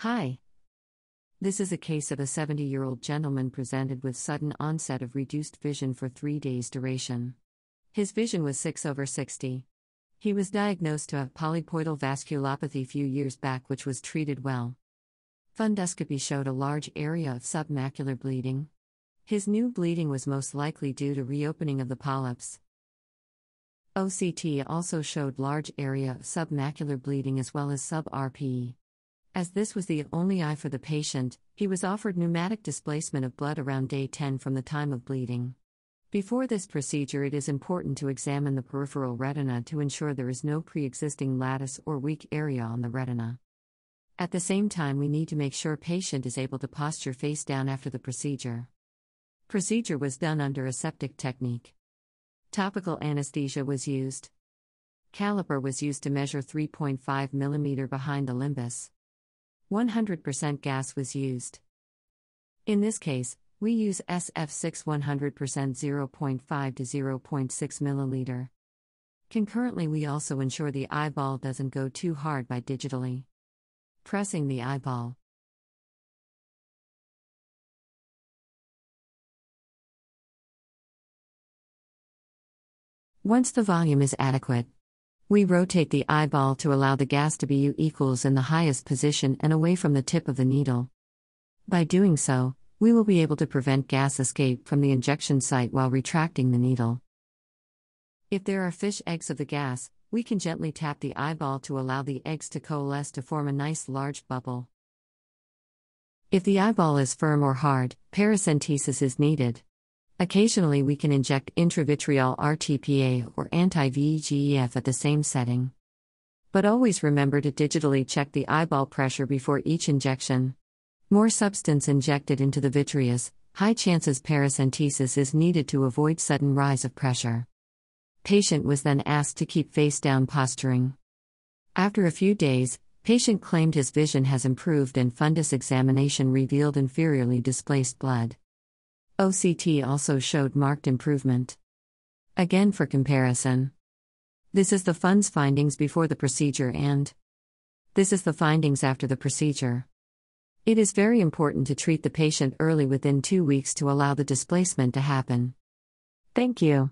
Hi. This is a case of a 70 year old gentleman presented with sudden onset of reduced vision for three days' duration. His vision was 6 over 60. He was diagnosed to have polypoidal vasculopathy few years back, which was treated well. Fundoscopy showed a large area of submacular bleeding. His new bleeding was most likely due to reopening of the polyps. OCT also showed large area of submacular bleeding as well as sub-RPE. As this was the only eye for the patient, he was offered pneumatic displacement of blood around day 10 from the time of bleeding. Before this procedure, it is important to examine the peripheral retina to ensure there is no pre existing lattice or weak area on the retina. At the same time, we need to make sure patient is able to posture face down after the procedure. Procedure was done under aseptic technique. Topical anesthesia was used. Caliper was used to measure 3.5 mm behind the limbus. 100% gas was used. In this case, we use SF6 100% 0.5 to 0.6 milliliter. Concurrently, we also ensure the eyeball doesn't go too hard by digitally pressing the eyeball. Once the volume is adequate, we rotate the eyeball to allow the gas to be U equals in the highest position and away from the tip of the needle. By doing so, we will be able to prevent gas escape from the injection site while retracting the needle. If there are fish eggs of the gas, we can gently tap the eyeball to allow the eggs to coalesce to form a nice large bubble. If the eyeball is firm or hard, paracentesis is needed. Occasionally, we can inject intravitreal RTPA or anti VEGF at the same setting. But always remember to digitally check the eyeball pressure before each injection. More substance injected into the vitreous, high chances paracentesis is needed to avoid sudden rise of pressure. Patient was then asked to keep face down posturing. After a few days, patient claimed his vision has improved and fundus examination revealed inferiorly displaced blood. OCT also showed marked improvement. Again, for comparison, this is the fundus findings before the procedure, and this is the findings after the procedure. It is very important to treat the patient early within two weeks to allow the displacement to happen. Thank you.